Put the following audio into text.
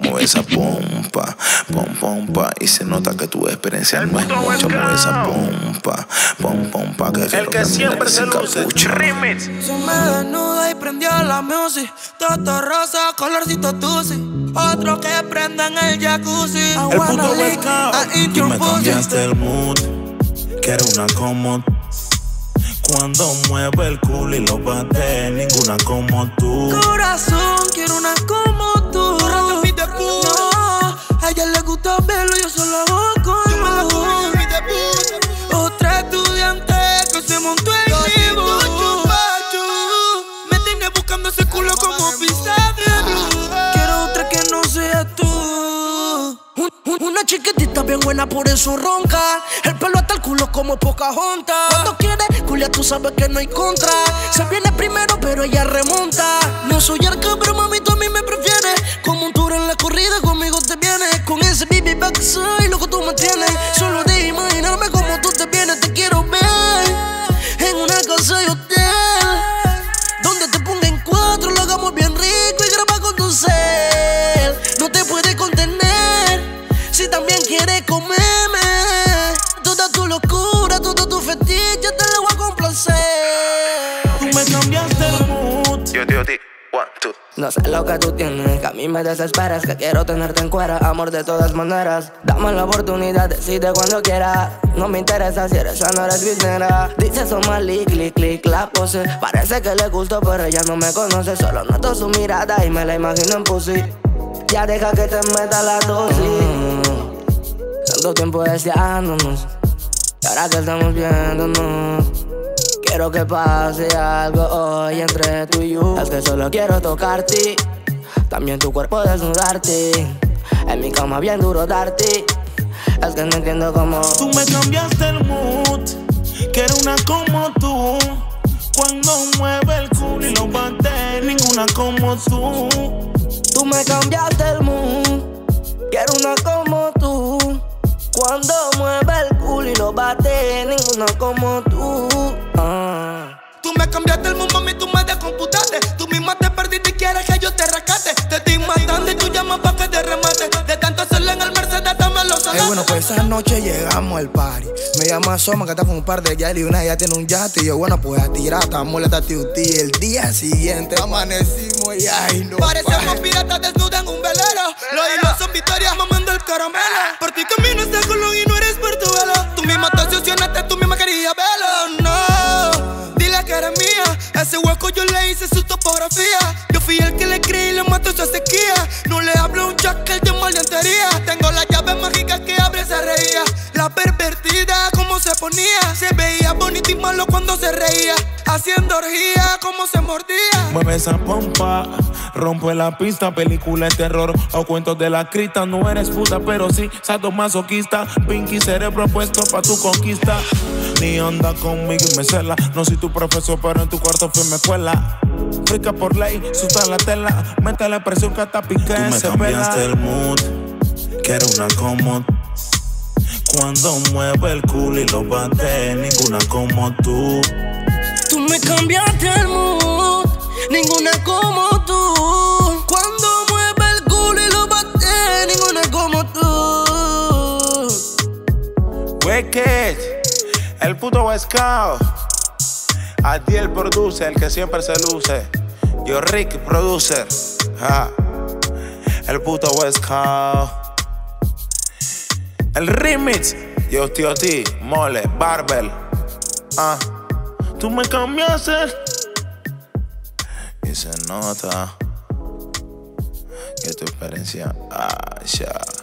Mueve esa pompa, pom pompa. Y se nota que tu experiencia no es mucha. Mueve esa pompa, pom pompa. Que el que siempre se luce. Remix. Se me desnuda y prendió la music. Toto rosa, colorcito tusi. Otro que prenda en el jacuzzi. El puto Tú me cambiaste el mood. Quiero una como cuando mueve el culo y lo bate, ninguna como tú. Corazón, quiero una como buena, por eso ronca. El pelo hasta el culo como poca junta. Cuando quiere Julia, tú sabes que no hay contra. Se viene primero, pero ella remonta. No soy No sé lo que tú tienes, que a mí me desesperas Que quiero tenerte en cuera, amor de todas maneras. Dame la oportunidad, decide cuando quieras. No me interesa si eres o no eres bisnera Dice Somali, clic, clic, la pose. Parece que le gustó, pero ella no me conoce. Solo noto su mirada y me la imagino en pussy. Ya deja que te meta la dosis. Mm. Tanto tiempo deseándonos Y ahora que estamos viéndonos Quiero que pase algo hoy entre tú y yo. Es que solo quiero tocarte, también tu cuerpo desnudarte. En mi cama bien duro darte. Es que no entiendo cómo. Tú me cambiaste el mood. Quiero una como tú. Cuando mueve el culo y lo bate, ninguna como tú. Tú me cambiaste el mood. Quiero una como tú. Cuando mueve el culo y lo bate, ninguna como salates. bueno, pues esa noche llegamos al party. Me llama Soma, que está con un par de yali y una ya tiene un yate. Y yo, bueno, pues a tirar, estamos la tati El día siguiente amanecimos y ay, no. Parecemos piratas desnudas en un velero. Los hilos son victorias, mamando el caramelo. Por ti hueco yo le hice su topografía. Yo fui el que le creí y le mató su sequía. No le hablo un chacal de maleantería. Tengo la llave mágica que abre se reía. La se ponía. Se veía bonito y malo cuando se reía. Haciendo orgía, como se mordía. Mueve esa pompa, rompe la pista. Película de terror o cuentos de la crista. No eres puta, pero sí, masoquista. Pinky cerebro puesto pa' tu conquista. Ni anda conmigo y me cela. No soy tu profesor, pero en tu cuarto fui mi escuela. Frica por ley, susta la tela. Métale presión que hasta pique Tú me cambiaste el mood. Quiero una como cuando mueve el culo y lo bate, ninguna como tú. Tú me cambiaste el mood, ninguna como tú. Cuando mueve el culo y lo bate, ninguna como tú. Wicked, el puto Westcao. Adiel produce, el que siempre se luce. Yo Rick producer. El puto Westcao. El remix, yo tío ti, mole, barbel. Ah, tú me cambiaste. Y se nota que tu experiencia, ah, ya.